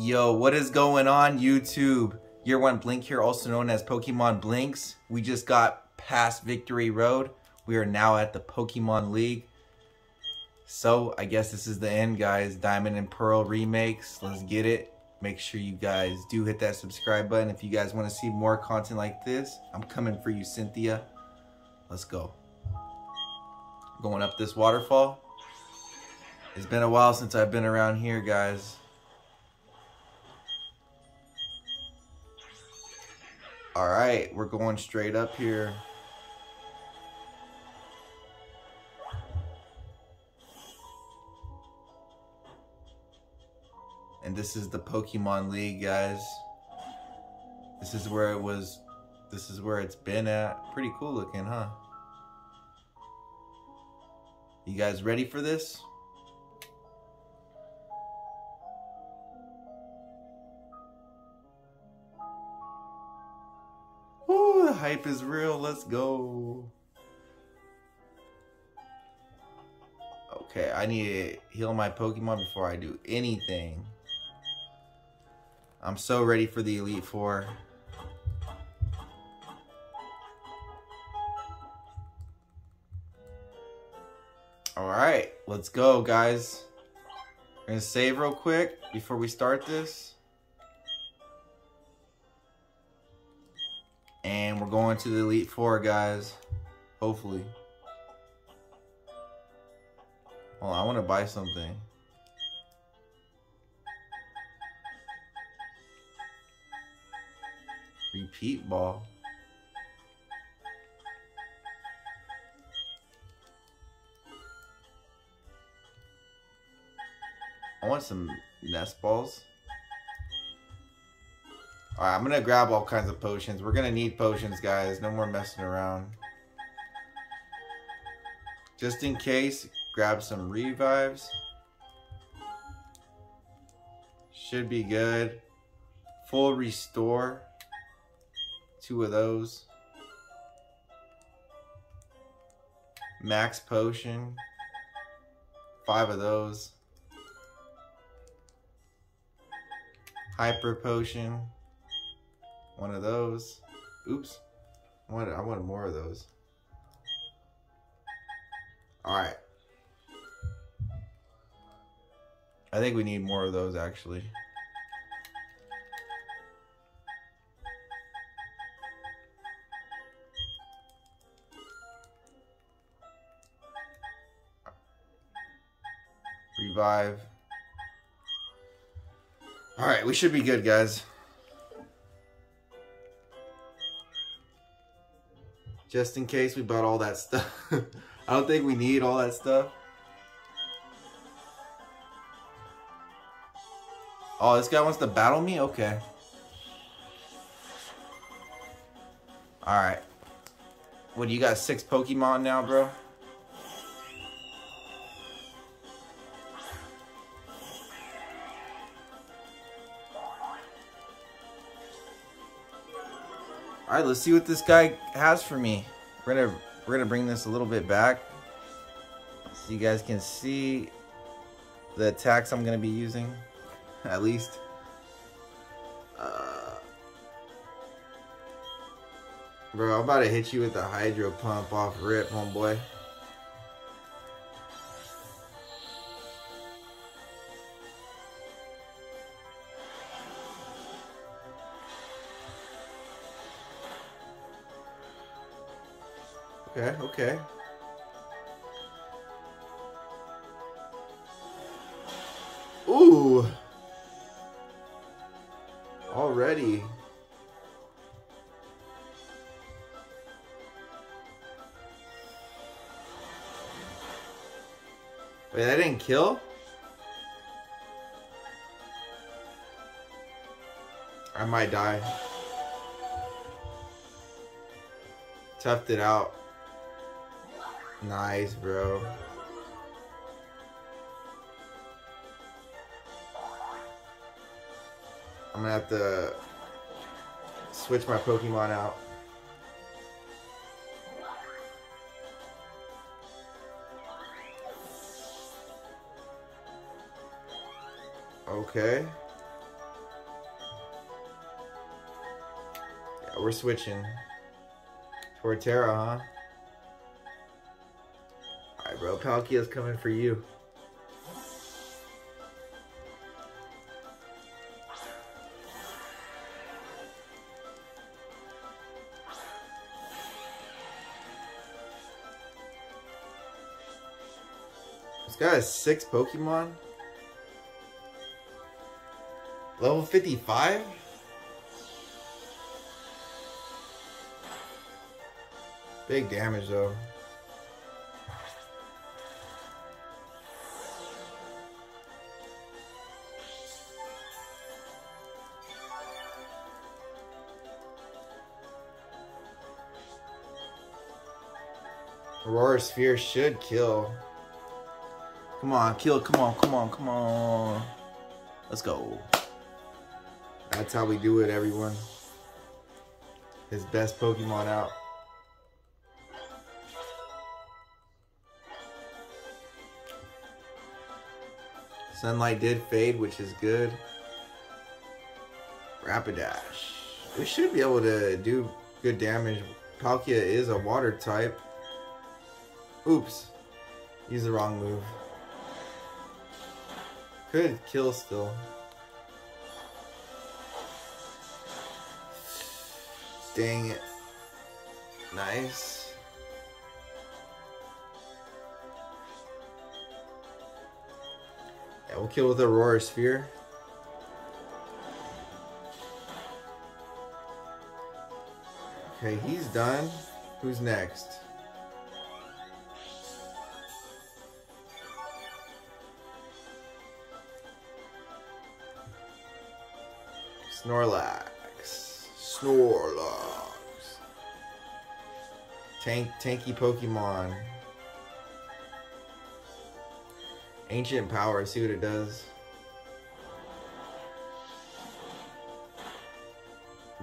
Yo, what is going on YouTube? Year 1 Blink here, also known as Pokemon Blinks. We just got past Victory Road. We are now at the Pokemon League. So, I guess this is the end, guys. Diamond and Pearl remakes. Let's get it. Make sure you guys do hit that subscribe button. If you guys want to see more content like this, I'm coming for you, Cynthia. Let's go. Going up this waterfall. It's been a while since I've been around here, guys. All right, we're going straight up here. And this is the Pokemon League, guys. This is where it was, this is where it's been at. Pretty cool looking, huh? You guys ready for this? Hype is real. Let's go. Okay, I need to heal my Pokemon before I do anything. I'm so ready for the Elite Four. Alright, let's go, guys. We're gonna save real quick before we start this. And we're going to the Elite Four, guys. Hopefully. Oh, I want to buy something. Repeat ball. I want some nest balls. Alright, I'm gonna grab all kinds of potions. We're gonna need potions, guys. No more messing around. Just in case, grab some revives. Should be good. Full restore. Two of those. Max potion. Five of those. Hyper potion. One of those. Oops. I wanted, I wanted more of those. Alright. I think we need more of those actually. Revive. Alright, we should be good, guys. Just in case we bought all that stuff. I don't think we need all that stuff. Oh, this guy wants to battle me? Okay. Alright. What, do you got six Pokemon now, bro? All right, let's see what this guy has for me. We're gonna we're gonna bring this a little bit back so you guys can see the attacks I'm gonna be using, at least. Uh, bro, I'm about to hit you with the hydro pump off rip, homeboy. Okay, okay. Ooh. Already. Wait, that didn't kill? I might die. Toughed it out. Nice, bro. I'm gonna have to switch my Pokemon out. Okay. Yeah, we're switching. Torterra, huh? Bro. Palkia's coming for you. This guy has six Pokemon. Level 55? Big damage though. Aura Sphere should kill. Come on, kill. Come on, come on, come on. Let's go. That's how we do it, everyone. His best Pokemon out. Sunlight did fade, which is good. Rapidash. We should be able to do good damage. Palkia is a water type. Oops. Use the wrong move. Could kill still. Dang it. Nice. Yeah, we'll kill with Aura Sphere. Okay, he's done. Who's next? Snorlax. Snorlax. Tank, tanky Pokemon. Ancient Power, see what it does.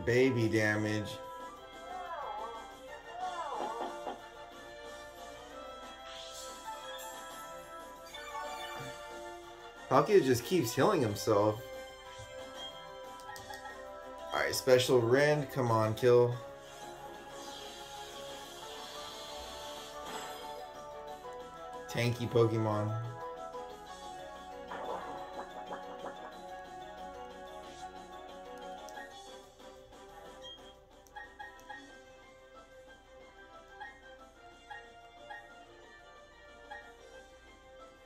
Baby damage. Palkia just keeps healing himself. Alright, Spacial Rend. Come on, kill. Tanky Pokemon.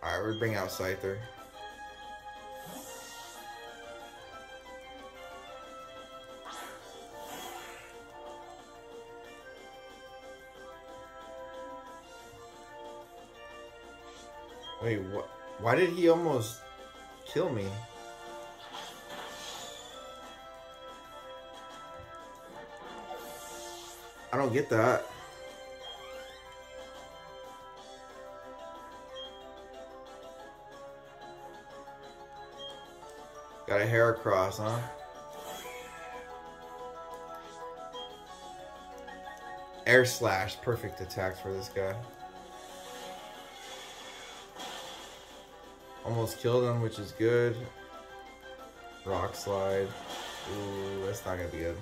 Alright, we bring out Scyther. Wait, what? Why did he almost kill me? I don't get that. Got a Heracross, huh? Air Slash, perfect attack for this guy. Almost killed him, which is good. Rock Slide. Ooh, that's not gonna be good.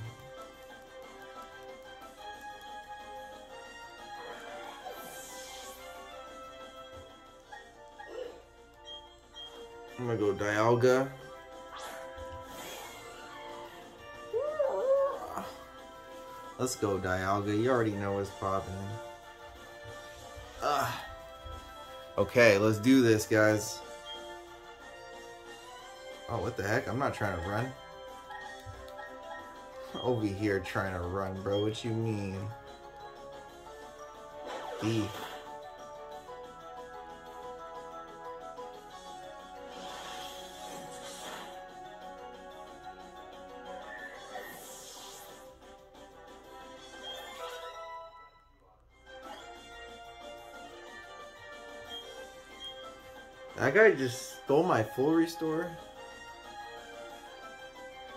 I'm gonna go Dialga. Let's go, Dialga. You already know what's popping. Ugh. Ah. Okay, let's do this, guys. Oh, what the heck? I'm not trying to run. Over here trying to run, bro. What you mean? Beef. That guy just stole my full restore?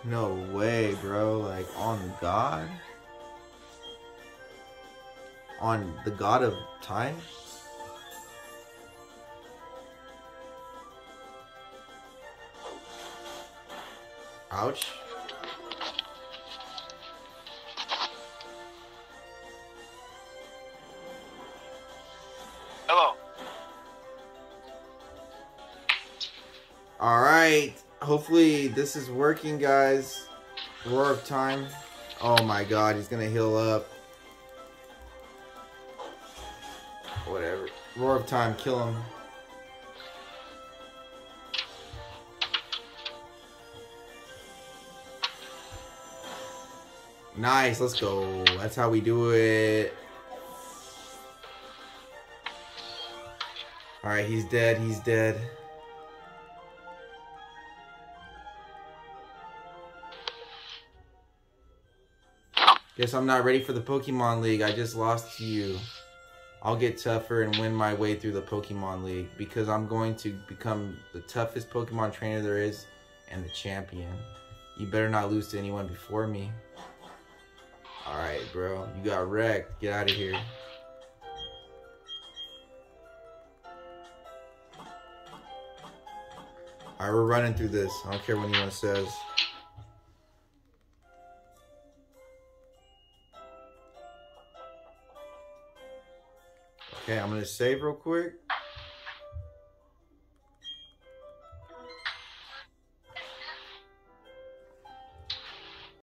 No way, bro. Like, on God? On the God of time? Ouch. Hello. All right. Hopefully this is working, guys. Roar of time. Oh my god, he's gonna heal up. Whatever. Roar of time, kill him. Nice, let's go. That's how we do it. Alright, he's dead, he's dead. Guess I'm not ready for the Pokemon League. I just lost to you. I'll get tougher and win my way through the Pokemon League because I'm going to become the toughest Pokemon trainer there is and the champion. You better not lose to anyone before me. Alright, bro. You got wrecked. Get out of here. Alright, we're running through this. I don't care what anyone says. Gonna save real quick.